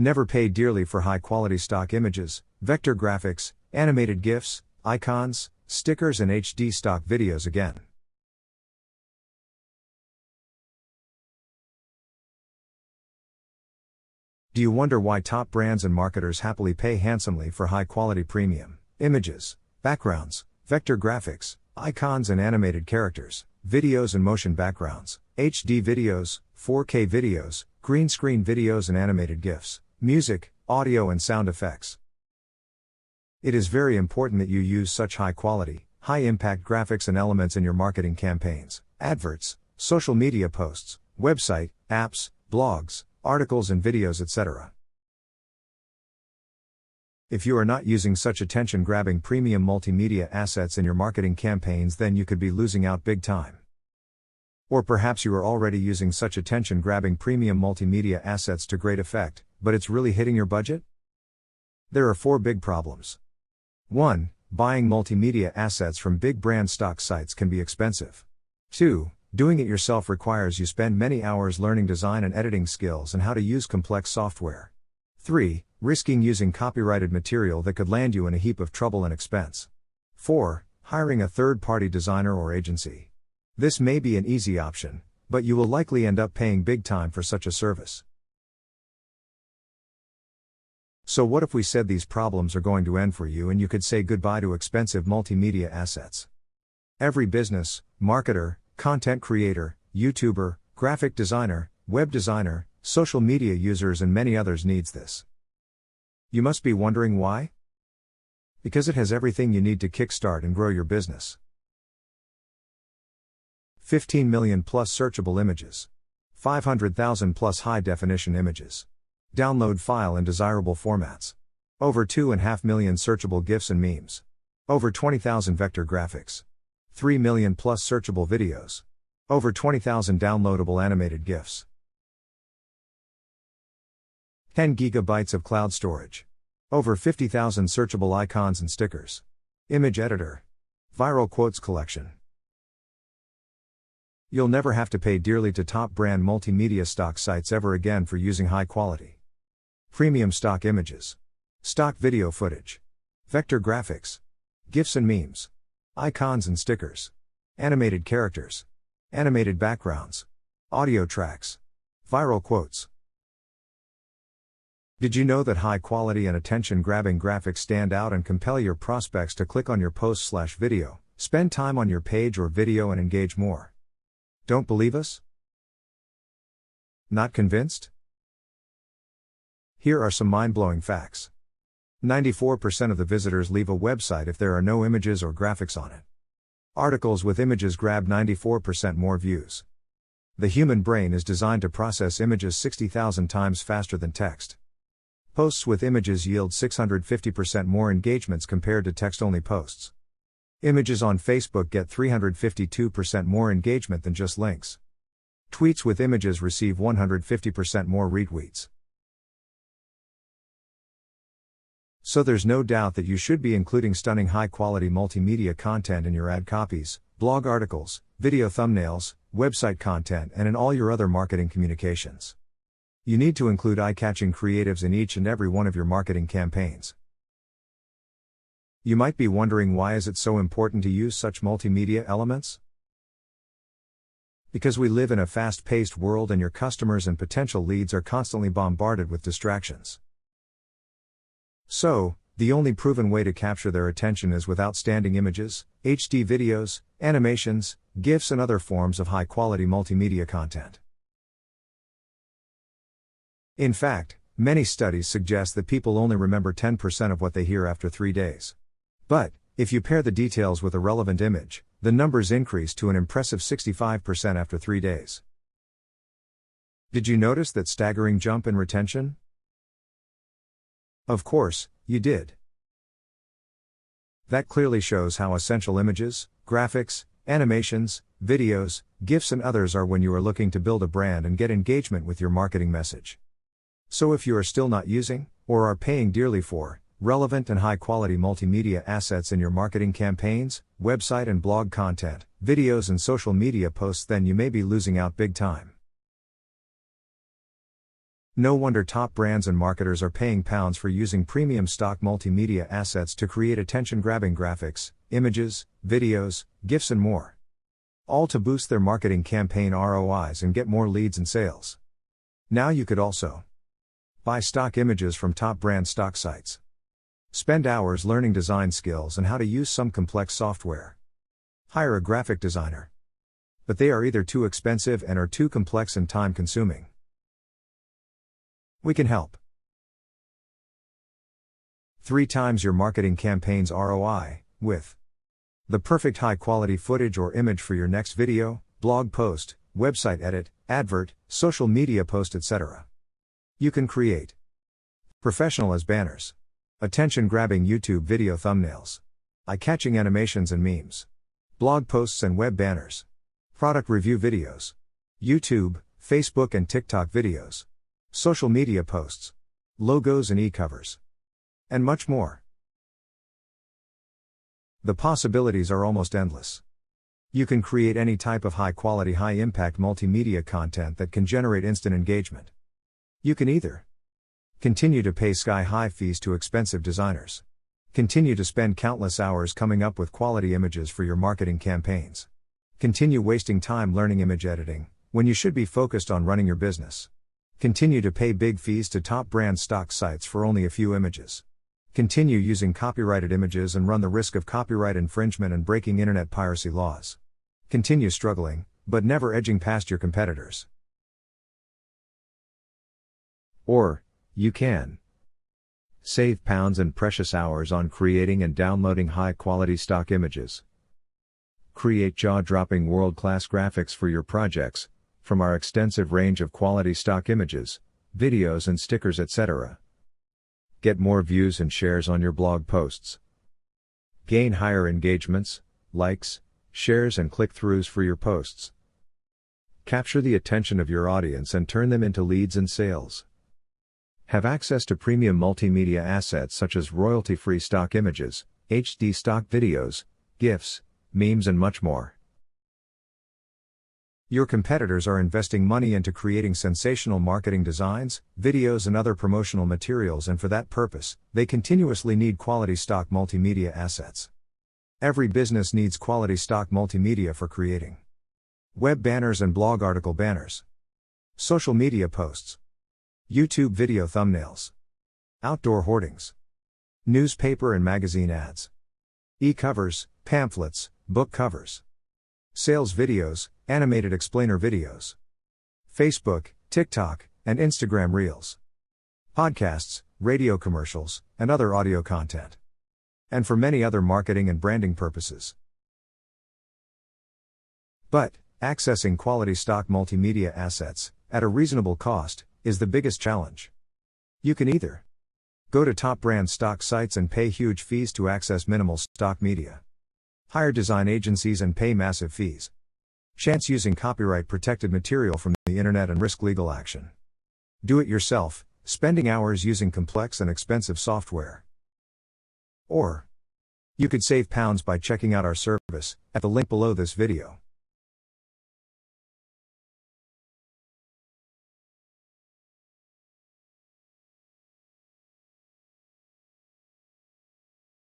Never pay dearly for high quality stock images, vector graphics, animated GIFs, icons, stickers, and HD stock videos again. Do you wonder why top brands and marketers happily pay handsomely for high quality premium images, backgrounds, vector graphics, icons, and animated characters, videos and motion backgrounds, HD videos, 4K videos, green screen videos, and animated GIFs, music, audio, and sound effects? It is very important that you use such high quality, high impact graphics and elements in your marketing campaigns, adverts, social media posts, website, apps, blogs, articles and videos, etc. If you are not using such attention grabbing premium multimedia assets in your marketing campaigns, then you could be losing out big time. Or perhaps you are already using such attention grabbing premium multimedia assets to great effect, but it's really hitting your budget? There are four big problems. 1. Buying multimedia assets from big brand stock sites can be expensive. 2. Doing it yourself requires you spend many hours learning design and editing skills and how to use complex software. 3. Risking using copyrighted material that could land you in a heap of trouble and expense. 4. Hiring a third party designer or agency. This may be an easy option, but you will likely end up paying big time for such a service. So, what if we said these problems are going to end for you and you could say goodbye to expensive multimedia assets? Every business, marketer, content creator, YouTuber, graphic designer, web designer, social media users, and many others needs this. You must be wondering why? Because it has everything you need to kickstart and grow your business. 15 million plus searchable images. 500,000 plus high definition images. Download file in desirable formats. Over 2.5 million searchable GIFs and memes. Over 20,000 vector graphics. 3 million plus searchable videos. Over 20,000 downloadable animated GIFs. 10 gigabytes of cloud storage. Over 50,000 searchable icons and stickers. Image editor. Viral quotes collection. You'll never have to pay dearly to top brand multimedia stock sites ever again for using high quality. Premium stock images. Stock video footage. Vector graphics. GIFs and memes. Icons and stickers. Animated characters. Animated backgrounds. Audio tracks. Viral quotes. Did you know that high quality and attention grabbing graphics stand out and compel your prospects to click on your post slash video, spend time on your page or video and engage more? Don't believe us? Not convinced? Here are some mind blowing facts. 94% of the visitors leave a website if there are no images or graphics on it. Articles with images grab 94% more views. The human brain is designed to process images 60,000 times faster than text. Posts with images yield 650% more engagements compared to text only posts. Images on Facebook get 352% more engagement than just links. Tweets with images receive 150% more retweets. So there's no doubt that you should be including stunning high quality multimedia content in your ad copies, blog articles, video thumbnails, website content, and in all your other marketing communications. You need to include eye catching creatives in each and every one of your marketing campaigns. You might be wondering why is it so important to use such multimedia elements? Because we live in a fast-paced world and your customers and potential leads are constantly bombarded with distractions. So, the only proven way to capture their attention is with outstanding images, HD videos, animations, GIFs, and other forms of high quality multimedia content. In fact, many studies suggest that people only remember 10% of what they hear after three days. But, if you pair the details with a relevant image, the numbers increase to an impressive 65% after three days. Did you notice that staggering jump in retention? Of course, you did. That clearly shows how essential images, graphics, animations, videos, GIFs, and others are when you are looking to build a brand and get engagement with your marketing message. So if you are still not using, or are paying dearly for, relevant and high quality multimedia assets in your marketing campaigns, website and blog content, videos, and social media posts, then you may be losing out big time. No wonder top brands and marketers are paying pounds for using premium stock multimedia assets to create attention grabbing graphics, images, videos, GIFs, and more. All to boost their marketing campaign ROIs and get more leads and sales. Now you could also buy stock images from top brand stock sites. Spend hours learning design skills and how to use some complex software. Hire a graphic designer. But they are either too expensive and are too complex and time consuming. We can help. 3 times your marketing campaign's ROI, with the perfect high quality footage or image for your next video, blog post, website edit, advert, social media post, etc. You can create professional as banners, attention grabbing YouTube video thumbnails, eye catching animations and memes, blog posts and web banners, product review videos, YouTube, Facebook, and TikTok videos. Social media posts, logos and e covers, and much more. The possibilities are almost endless. You can create any type of high quality, high impact multimedia content that can generate instant engagement. You can either continue to pay sky high fees to expensive designers, continue to spend countless hours coming up with quality images for your marketing campaigns, continue wasting time learning image editing when you should be focused on running your business. Continue to pay big fees to top brand stock sites for only a few images. Continue using copyrighted images and run the risk of copyright infringement and breaking internet piracy laws. Continue struggling, but never edging past your competitors. Or, you can save pounds and precious hours on creating and downloading high quality stock images. Create jaw dropping world class graphics for your projects, from our extensive range of quality stock images, videos and stickers etc. Get more views and shares on your blog posts. Gain higher engagements, likes, shares and click-throughs for your posts. Capture the attention of your audience and turn them into leads and sales. Have access to premium multimedia assets such as royalty-free stock images, HD stock videos, GIFs, memes and much more. Your competitors are investing money into creating sensational marketing designs, videos, and other promotional materials, and for that purpose, they continuously need quality stock multimedia assets. Every business needs quality stock multimedia for creating web banners and blog article banners, social media posts, YouTube video thumbnails, outdoor hoardings, newspaper and magazine ads, e covers, pamphlets, book covers. Sales videos, animated explainer videos. Facebook, TikTok, and Instagram Reels. Podcasts, radio commercials, and other audio content. And for many other marketing and branding purposes. But, accessing quality stock multimedia assets, at a reasonable cost, is the biggest challenge. You can either go to top brand stock sites and pay huge fees to access minimal stock media Hire design agencies and pay massive fees. Chance using copyright protected material from the internet and risk legal action. Do it yourself, spending hours using complex and expensive software. Or, you could save pounds by checking out our service at the link below this video.